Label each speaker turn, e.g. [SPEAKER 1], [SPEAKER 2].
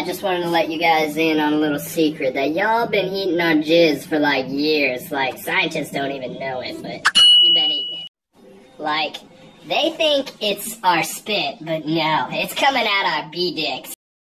[SPEAKER 1] I just wanted to let you guys in on a little secret that y'all been eating our jizz for like years. Like, scientists don't even know it, but you've been eating it. Like, they think it's our spit, but no, it's coming out our B dicks.